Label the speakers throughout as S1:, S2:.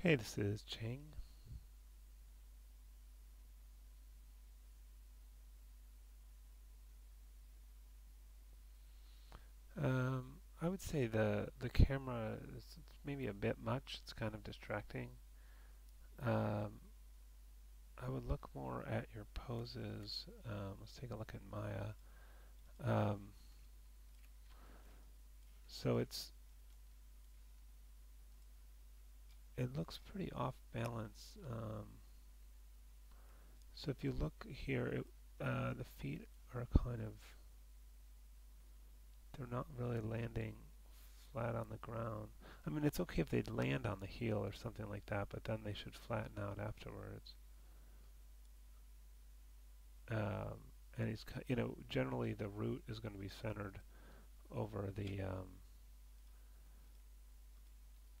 S1: Okay, this is Cheng. Um, I would say the the camera is maybe a bit much. It's kind of distracting. Um, I would look more at your poses. Um, let's take a look at Maya. Um, so it's it looks pretty off balance. Um, so if you look here, it, uh, the feet are kind of they're not really landing flat on the ground. I mean, it's okay if they land on the heel or something like that, but then they should flatten out afterwards. Um, and he's, you know, generally the root is going to be centered over the um,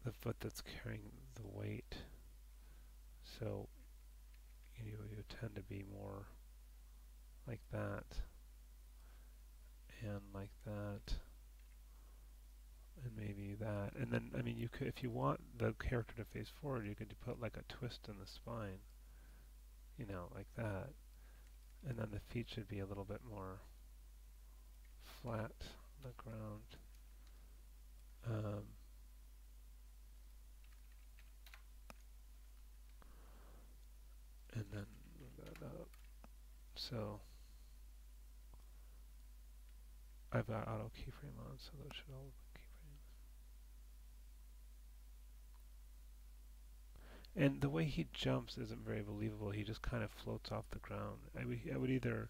S1: the foot that's carrying the weight. So you you tend to be more like that and like that and maybe that. And then I mean you could if you want the character to face forward you could put like a twist in the spine you know like that. And then the feet should be a little bit more flat on the ground. Um, and then move that up so I've got auto keyframe on, so those should all be keyframes. And the way he jumps isn't very believable. He just kind of floats off the ground. I would, I would either,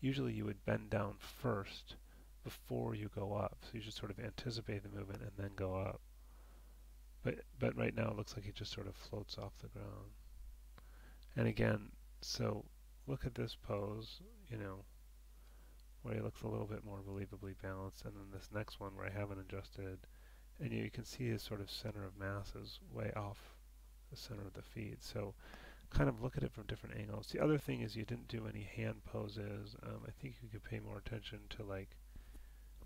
S1: usually you would bend down first before you go up. So you should sort of anticipate the movement and then go up. But, but right now it looks like he just sort of floats off the ground. And again, so look at this pose, you know, where he looks a little bit more believably balanced, and then this next one where I haven't adjusted, and you, you can see his sort of center of mass is way off the center of the feet. So kind of look at it from different angles. The other thing is you didn't do any hand poses. Um, I think you could pay more attention to like,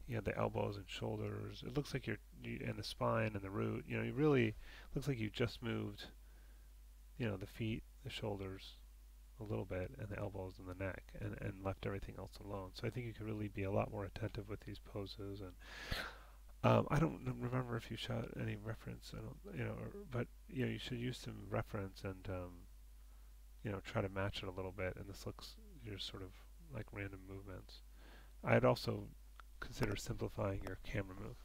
S1: you know, the elbows and shoulders. It looks like you're, you, and the spine and the root, you know, it really looks like you just moved, you know, the feet, the shoulders, a little bit and the elbows and the neck and, and left everything else alone. So I think you could really be a lot more attentive with these poses and um, I don't remember if you shot any reference, I don't, you know, or, but you know, you should use some reference and um, you know try to match it a little bit. And this looks your sort of like random movements. I'd also consider simplifying your camera move.